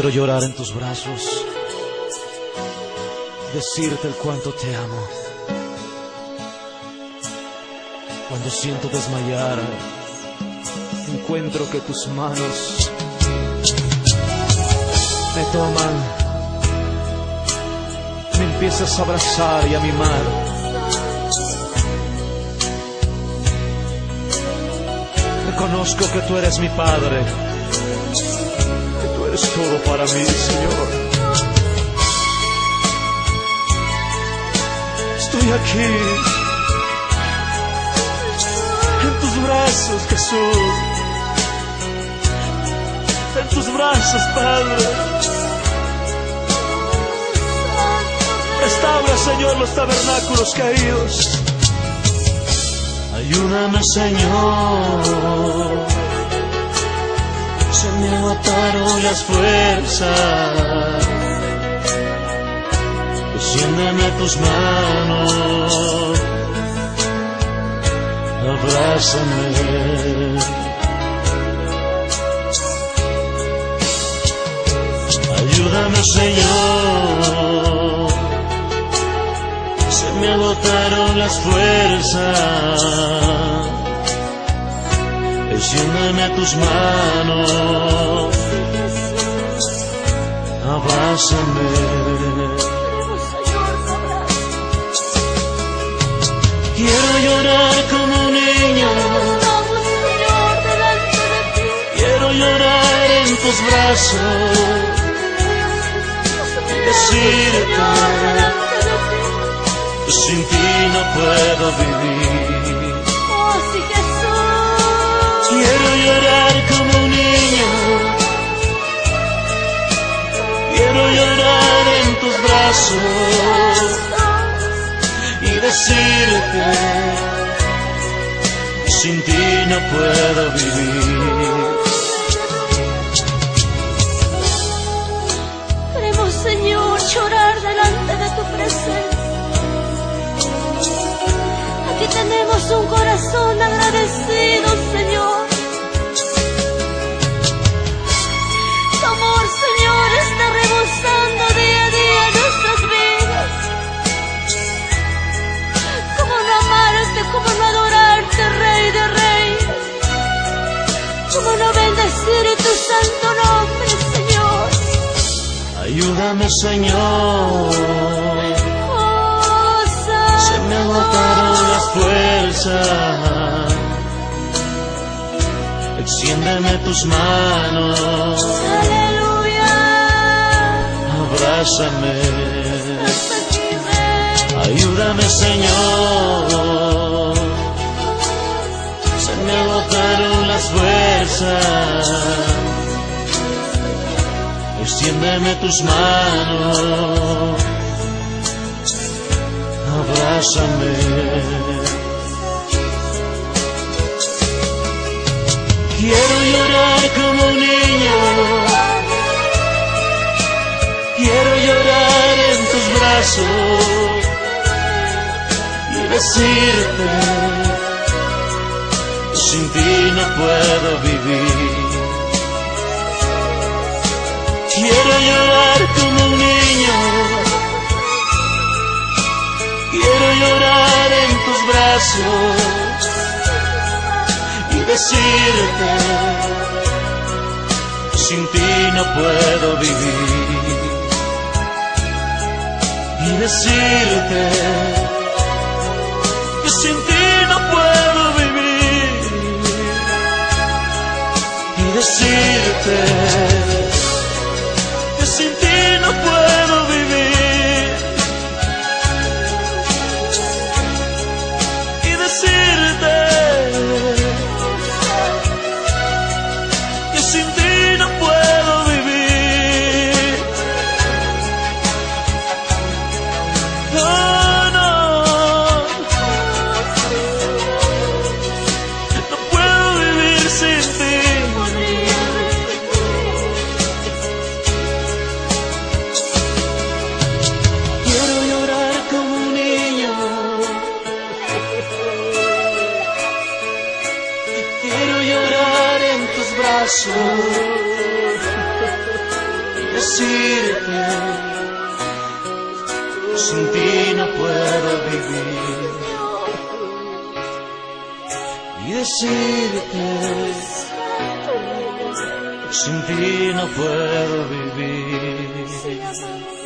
Quiero llorar en tus brazos, decirte el cuánto te amo. Cuando siento desmayar, encuentro que tus manos me toman, me empiezas a abrazar y a mimar. Reconozco que tú eres mi Padre, todo para mí, Señor. Estoy aquí, en tus brazos, Jesús, en tus brazos, Padre. Restaura, Señor, los tabernáculos caídos. Ayúdame, Señor. Las fuerzas. Desciéndeme tus manos. Abrázame. Ayúdame, Señor. Se me agotaron las fuerzas. Extiéndeme tus manos. Abrázame. Quiero llorar como un niño. Quiero llorar en tus brazos. Y decirte que sin ti no puedo vivir. Quiero llorar como un niño. Y decirte sin ti no puedo vivir. Queremos, Señor, llorar delante de tu presencia. Aquí tenemos un corazón agradecido, Ayúdame, Señor. Se me agotaron las fuerzas. Extiéndeme tus manos. Aleluya. Abrázame. Hasta aquí, Rey. Ayúdame, Señor. Se me agotaron las fuerzas. Extiéndeme tus manos. Abrázame. Quiero llorar como un niño. Quiero llorar en tus brazos y decirte sin ti no puedo vivir. Quiero llorar como un niño. Quiero llorar en tus brazos y decirte que sin ti no puedo vivir. Y decirte que sin ti no puedo vivir. Y decirte sin ti no puedo vivir. Decirte, sin ti no puedo vivir. Y decirte, sin ti no puedo vivir.